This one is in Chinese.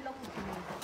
Lông.